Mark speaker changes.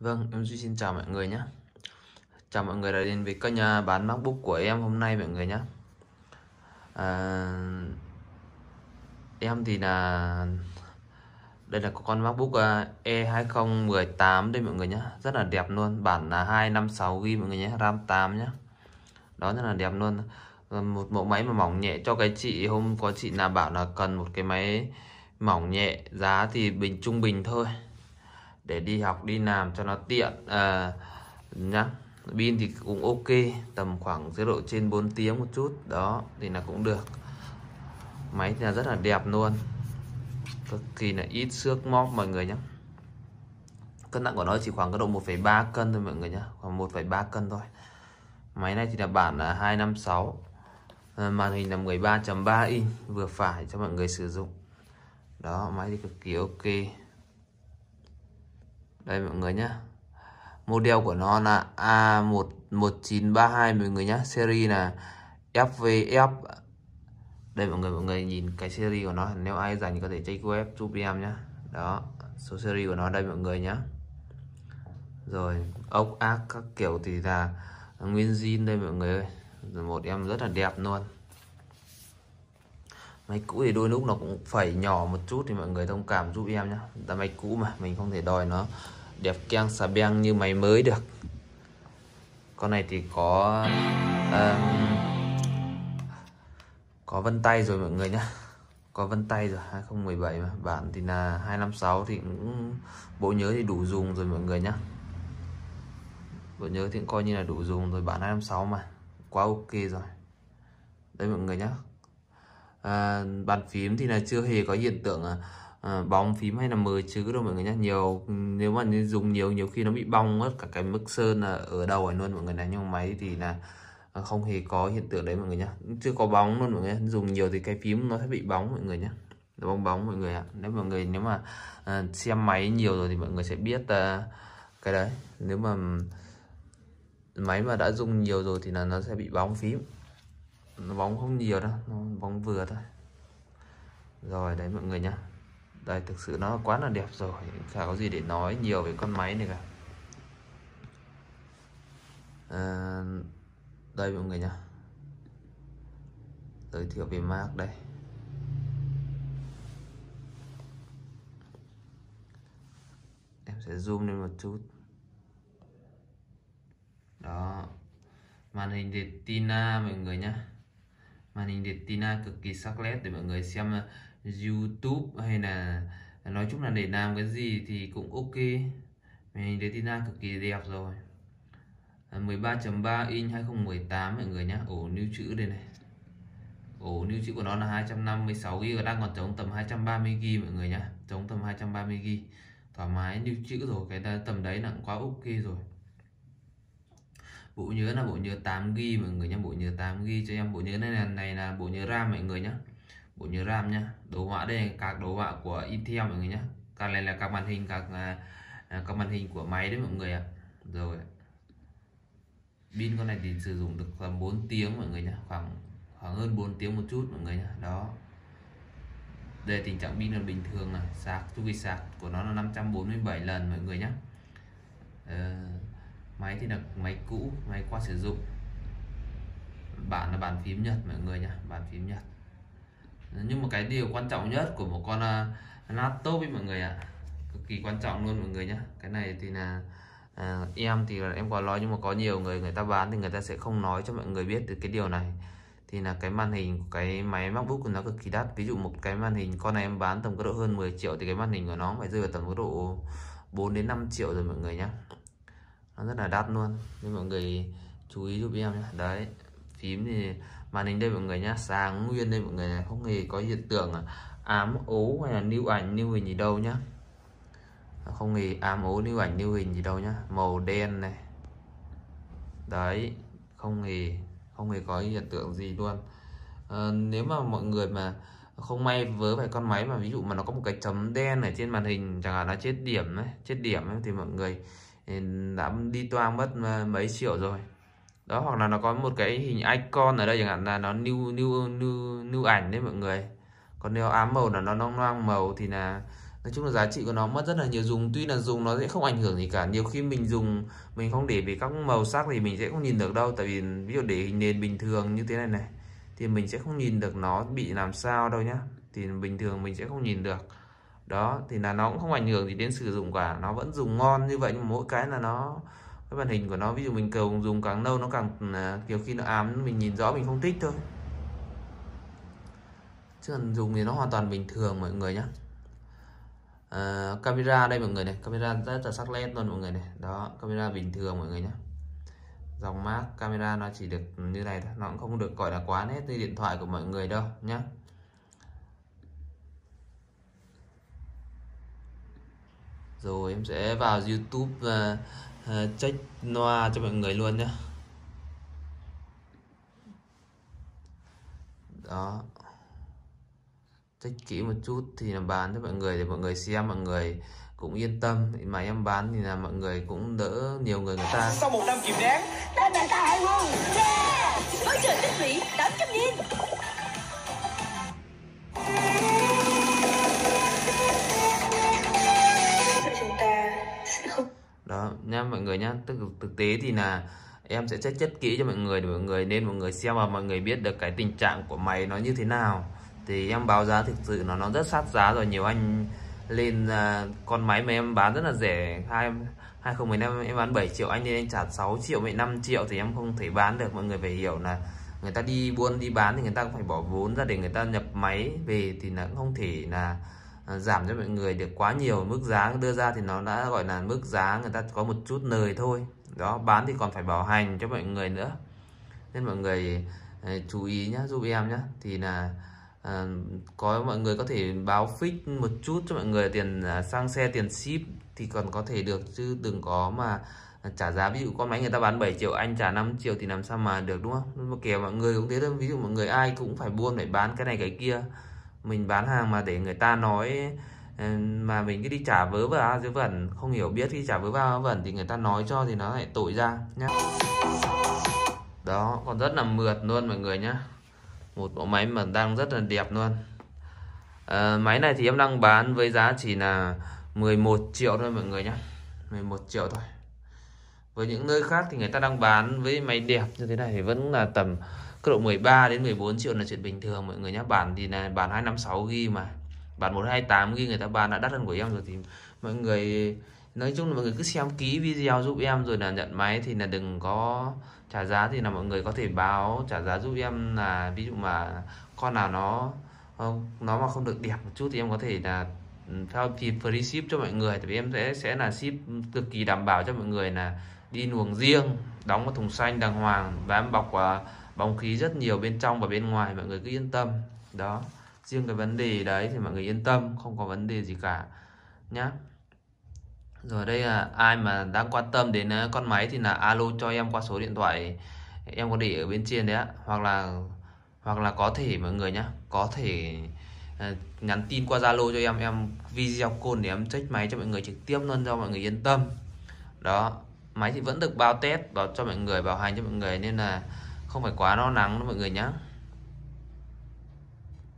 Speaker 1: Vâng, em Duy xin chào mọi người nhé. Chào mọi người đã đến với kênh à, bán MacBook của em hôm nay mọi người nhé. À, Em thì là Đây là con MacBook à, E2018 đây mọi người nhé. Rất là đẹp luôn, bản là 256GB mọi người nhé, RAM 8 nhé. Đó rất là đẹp luôn. Một mẫu máy mà mỏng nhẹ cho cái chị Hôm có chị nào bảo là cần một cái máy mỏng nhẹ Giá thì bình trung bình thôi để đi học đi làm cho nó tiện. À, nhá pin thì cũng ok tầm khoảng chế độ trên 4 tiếng một chút đó thì là cũng được. Máy thì là rất là đẹp luôn cực kỳ là ít xước móc mọi người nhé cân nặng của nó chỉ khoảng cái độ 1,3 cân thôi mọi người nhé khoảng 1,3 cân thôi. Máy này thì là bản là 256 à, màn hình là 13.3 inch vừa phải cho mọi người sử dụng. Đó máy thì cực kỳ ok đây mọi người nhé model của nó là A11932 mọi người nhé series là FVF đây mọi người mọi người nhìn cái series của nó, nếu ai dành thì có thể check web, giúp em nhé đó, số series của nó đây mọi người nhé rồi, ốc ác các kiểu thì là nguyên zin đây mọi người ơi. Rồi một em rất là đẹp luôn máy cũ thì đôi lúc nó cũng phẩy nhỏ một chút thì mọi người thông cảm giúp em nhé là máy cũ mà mình không thể đòi nó đẹp keng xà beng như máy mới được. Con này thì có um, có vân tay rồi mọi người nhé có vân tay rồi 2017 mà. Bản thì là 256 thì cũng bộ nhớ thì đủ dùng rồi mọi người nhé bộ nhớ thì cũng coi như là đủ dùng rồi bản 256 mà. Quá ok rồi. Đây mọi người nhé à, bàn phím thì là chưa hề có hiện tượng à, à bóng phím hay là mờ chứ đâu mọi người nhé nhiều nếu mà dùng nhiều nhiều khi nó bị bong mất cả cái mức sơn là ở đầu này luôn mọi người này. Nhưng máy thì là à, không hề có hiện tượng đấy mọi người nhé chưa có bóng luôn mọi người dùng nhiều thì cái phím nó sẽ bị bóng mọi người nhé bong bóng mọi người ạ. Nếu mọi người nếu mà à, xem máy nhiều rồi thì mọi người sẽ biết à, cái đấy. Nếu mà máy mà đã dùng nhiều rồi thì là nó sẽ bị bóng phím nó bóng không nhiều đâu nó bóng vừa thôi. Rồi đấy mọi người nhá. Đây thực sự nó quá là đẹp rồi chả có gì để nói nhiều về con máy này cả. À, đây mọi người nhá. Giới thiệu về mark đây. Em sẽ zoom lên một chút. Đó. Màn hình Retina mọi người nhá màn hình Retina cực kỳ sắc nét để mọi người xem ờ, YouTube hay là nói chung là để làm cái gì thì cũng ok. Màn hình Retina cực kỳ đẹp rồi. Ờ, 13.3 inch 2018 mọi người nhá. Ổ lưu trữ đây này. Ổ lưu trữ của nó là 256 GB đang còn chống tầm 230 GB mọi người nhá. Chống tầm 230 GB thoải mái lưu trữ rồi, cái tầm đấy là cũng quá ok rồi bộ nhớ là bộ nhớ 8 g mọi người nhé bộ nhớ 8 g cho em. Bộ nhớ này là, này là bộ nhớ ram mọi người nhé bộ nhớ ram nhá. Đồ họa đây các đồ họa của intel mọi người nhé các này là các màn hình các à, à, các màn hình của máy đấy mọi người ạ. Rồi. Pin con này thì sử dụng được tầm 4 tiếng mọi người nhé khoảng khoảng hơn 4 tiếng một chút mọi người nhé đó. Đây tình trạng pin là bình thường này. Sạc chu kỳ sạc của nó là 547 lần mọi người nhé máy thì là máy cũ máy qua sử dụng. Bản là bàn phím nhật mọi người nhá bàn phím nhật. Nhưng mà cái điều quan trọng nhất của một con uh, laptop với mọi người ạ à. cực kỳ quan trọng luôn mọi người nhé cái này thì là à, em thì là em có nói nhưng mà có nhiều người người ta bán thì người ta sẽ không nói cho mọi người biết được cái điều này. Thì là cái màn hình của cái máy MacBook của nó cực kỳ đắt. Ví dụ một cái màn hình con này em bán tầm có độ hơn 10 triệu thì cái màn hình của nó phải rơi vào tầm có độ 4 đến 5 triệu rồi mọi người nhé nó rất là đắt luôn. Nên mọi người chú ý giúp em nhé. Đấy phím thì màn hình đây mọi người nhá. Sáng nguyên đây mọi người này. Không hề có hiện tượng à, ám ố hay là lưu ảnh lưu hình gì đâu nhá. Không hề ám ố lưu ảnh lưu hình gì đâu nhá. Màu đen này. Đấy không hề không hề có hiện tượng gì luôn. À, nếu mà mọi người mà không may vớ phải con máy mà ví dụ mà nó có một cái chấm đen ở trên màn hình chẳng hạn nó chết điểm ấy, chết điểm ấy, thì mọi người đã đi toang mất ờ, mấy triệu rồi. Đó, hoặc là nó có một cái hình icon ở đây chẳng hạn là nó new new new new ảnh đấy mọi người. Còn nếu ám màu là nó non loang màu thì là, nói chung là giá trị của nó mất rất là nhiều. Dùng, tuy là dùng nó sẽ không ảnh hưởng gì cả. Nhiều khi mình dùng, mình không để về các màu sắc thì mình sẽ không nhìn được đâu. Tại vì, ví dụ để hình nền bình thường như thế này này, thì mình sẽ không nhìn được nó bị làm sao đâu nhá. Thì bình thường mình sẽ không nhìn được đó thì là nó cũng không ảnh hưởng gì đến sử dụng cả. Nó vẫn dùng ngon như vậy nhưng mỗi cái là nó cái màn hình của nó ví dụ mình cầu dùng càng lâu nó càng à, kiểu khi nó ám mình nhìn rõ mình không thích thôi. Chứ còn dùng thì nó hoàn toàn bình thường mọi người nhé à, camera đây mọi người này camera rất là sắc nét luôn mọi người này. Đó camera bình thường mọi người nhé dòng mát camera nó chỉ được như này thôi nó cũng không được gọi là quá nét như điện thoại của mọi người đâu nhé rồi em sẽ vào YouTube và uh, check loa cho mọi người luôn nhé đó. Check kỹ một chút thì là bán cho mọi người để mọi người xem mọi người cũng yên tâm. Mà em bán thì là mọi người cũng đỡ nhiều người người ta.
Speaker 2: Sau một năm kìm nén
Speaker 3: đại ca hải quân Yeah Ôi trời tích lũy 800 nghìn
Speaker 1: đó nha mọi người nhá. Thực thực tế thì là em sẽ chất chất kỹ cho mọi người để mọi người nên mọi người xem và mọi người biết được cái tình trạng của máy nó như thế nào. Thì em báo giá thực sự nó nó rất sát giá rồi. Nhiều anh lên uh, con máy mà em bán rất là rẻ. Hai 2015 em bán 7 triệu anh nên anh trả 6 triệu với 5 triệu thì em không thể bán được. Mọi người phải hiểu là người ta đi buôn đi bán thì người ta cũng phải bỏ vốn ra để người ta nhập máy về thì nó cũng không thể là À, giảm cho mọi người được quá nhiều mức giá đưa ra thì nó đã gọi là mức giá người ta có một chút lời thôi. Đó bán thì còn phải bảo hành cho mọi người nữa. Nên mọi người ờ, chú ý nhá giúp em nhá. Thì là à, có mọi người có thể báo fix một chút cho mọi người tiền à, sang xe tiền ship thì còn có thể được chứ đừng có mà trả giá. Ví dụ con máy người ta bán 7 triệu anh trả 5 triệu thì làm sao mà được đúng không? Mà kể mọi người cũng thế thôi. Ví dụ mọi người ai cũng phải buôn phải bán cái này cái kia mình bán hàng mà để người ta nói ờ, mà mình cứ đi trả vớ vào dưới vẩn không hiểu biết khi trả vớ vào vẩn thì người ta nói cho thì nó lại tội ra nhá. Đó còn rất là mượt luôn mọi người nhá. Một bộ máy mà đang rất là đẹp luôn. À, máy này thì em đang bán với giá chỉ là 11 triệu thôi mọi người nhé 11 triệu thôi. Với những nơi khác thì người ta đang bán với máy đẹp như thế này thì vẫn là tầm cấp độ 13 đến 14 triệu là chuyện bình thường mọi người nhé bản thì là bản 256 ghi mà. Bản 128 ghi người ta bán đã đắt hơn của em rồi thì mọi người nói chung là mọi người cứ xem ký video giúp em rồi là nhận máy thì là đừng có trả giá thì là mọi người có thể báo trả giá giúp em là ví dụ mà con nào nó ờ, nó mà không được đẹp một chút thì em có thể là ừ, theo thì free ship cho mọi người. Thì em sẽ sẽ là ship cực kỳ đảm bảo cho mọi người là đi luồng riêng đóng một thùng xanh đàng hoàng và em bọc uh, bóng khí rất nhiều bên trong và bên ngoài mọi người cứ yên tâm. Đó riêng cái vấn đề đấy thì mọi người yên tâm không có vấn đề gì cả nhá. Rồi đây là ai mà đang quan tâm đến ờ, con máy thì là alo cho em qua số điện thoại em có để ở bên trên đấy ạ. Hoặc là hoặc là có thể mọi người nhá có thể uh, nhắn tin qua Zalo cho em em video call để em check máy cho mọi người trực tiếp luôn cho mọi người yên tâm. Đó máy thì vẫn được bao test bảo cho mọi người bảo hành cho mọi người nên là không phải quá lo lắng đâu mọi người nhé